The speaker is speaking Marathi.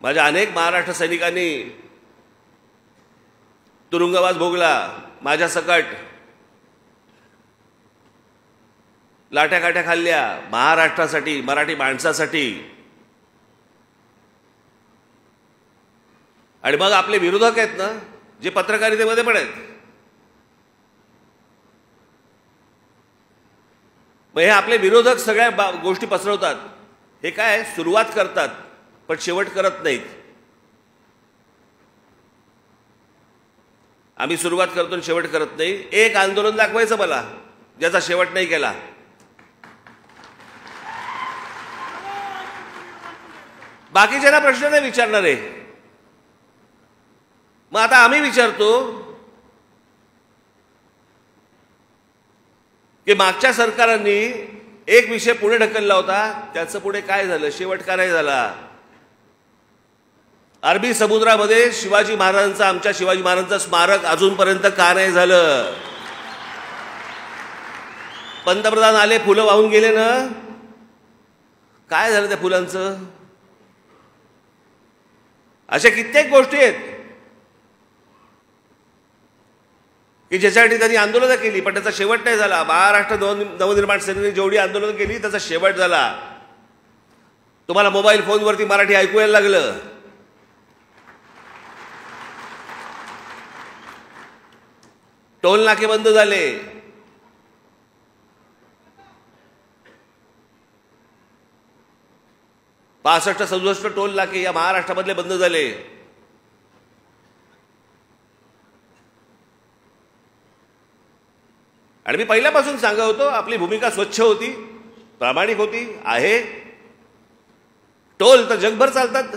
माझ्या अनेक महाराष्ट्र सैनिकांनी तुरुंगवास भोगला माझ्या सकट लाट्या काट्या खाल्ल्या महाराष्ट्रासाठी मराठी माणसासाठी. आणि मग आपले विरोधक आहेत ना जे पत्रकारितेमध्ये पण आहेत. मग हे आपले विरोधक सगळ्या बा गोष्टी पसरवतात. हे काय? सुरुवात करतात. पण शेवट करत नाहीत. आम्ही सुरुवात करतो शेवट करत नाही. एक आंदोलन दाखवायचं मला ज्याचा शेवट नाही केला. बाकीच्यांना प्रश्न नाही विचारणार. आहे मग आता आम्ही विचारतो की मागच्या सरकारांनी एक विषय पुढे ढकलला होता त्याचं पुढे काय झालं? शेवट का नाही झाला. अरबी समुद्रामध्ये शिवाजी महाराजांचं आमच्या शिवाजी महाराजांचं स्मारक अजूनपर्यंत का नाही झालं? पंतप्रधान आले फुलं वाहून गेले ना? काय झालं त्या फुलांचं? अशा कित्येक गोष्टी आहेत. की ज्याच्यासाठी त्यांनी आंदोलनं केली पण त्याचा शेवट नाही झाला. महाराष्ट्र नवनिर्माण सेनेने जेवढी आंदोलनं केली त्याचा शेवट झाला. तुम्हाला मोबाईल फोनवरती मराठी ऐकू यायला लागलं. टोल नाके बंद झाले. पासष्ट सदुसष्ट टोल नाके या महाराष्ट्रामधले बंद झाले. आणि मी पहिल्यापासून सांगत होतो आपली भूमिका स्वच्छ होती प्रामाणिक होती आहे. टोल तर जगभर चालतात.